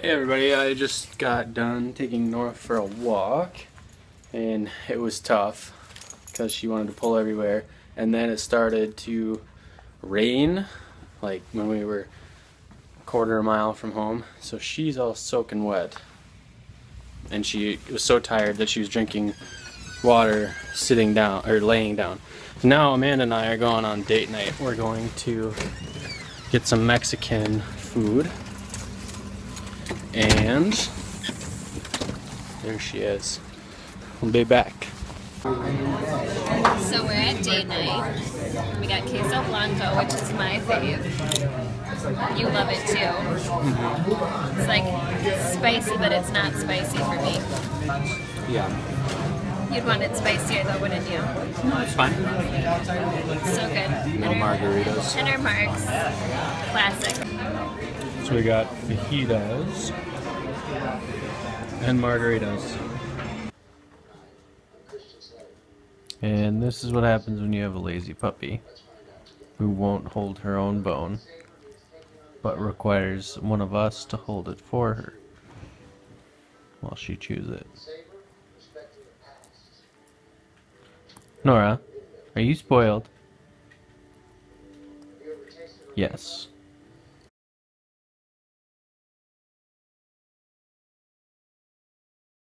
Hey everybody, I just got done taking Nora for a walk and it was tough because she wanted to pull everywhere. And then it started to rain like when we were a quarter of a mile from home. So she's all soaking wet. And she was so tired that she was drinking water sitting down or laying down. Now Amanda and I are going on date night. We're going to get some Mexican food and there she is. We'll be back. So we're at date night. We got queso blanco, which is my fave. You love it too. It's like spicy, but it's not spicy for me. Yeah, You'd want it spicier though, wouldn't you? No, it's fine. So good. No margaritas. Tenor Marks. Classic. So we got fajitas and margaritas. And this is what happens when you have a lazy puppy who won't hold her own bone but requires one of us to hold it for her while she chews it. Nora, are you spoiled? Yes.